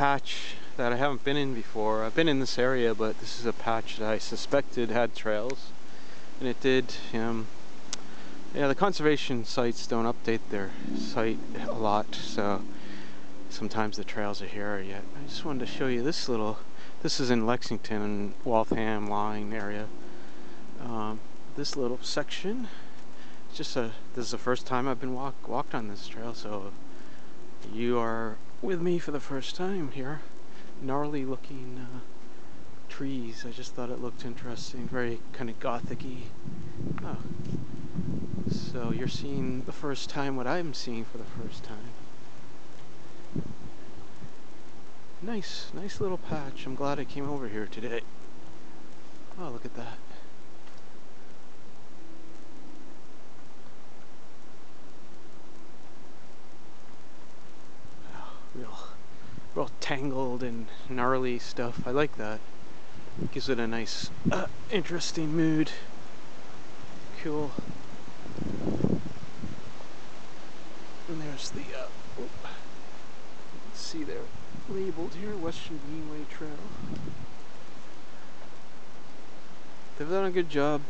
Patch that I haven't been in before. I've been in this area, but this is a patch that I suspected had trails, and it did. Um, yeah, the conservation sites don't update their site a lot, so sometimes the trails are here yet. I just wanted to show you this little, this is in Lexington, Waltham line area. Um, this little section, it's just a, this is the first time I've been walk, walked on this trail, so you are with me for the first time here. Gnarly looking uh, trees, I just thought it looked interesting, very kind of gothic-y. Oh. So you're seeing the first time what I'm seeing for the first time. Nice, nice little patch. I'm glad I came over here today. Oh, look at that. Oh, real, real tangled and gnarly stuff. I like that. Gives it a nice, uh, interesting mood. Cool. And there's the, uh, oh, see there, labeled here, Western Greenway Trail. They've done a good job,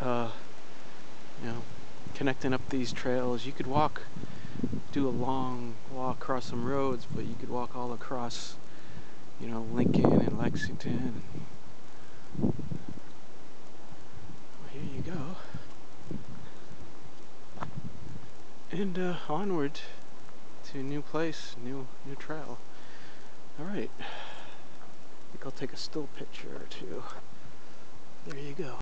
uh, you know, connecting up these trails. You could walk, do a long walk across some roads, but you could walk all across, you know, Lincoln and Lexington. Well, here you go. and uh, onward to a new place, new new trail. All right, I think I'll take a still picture or two. There you go.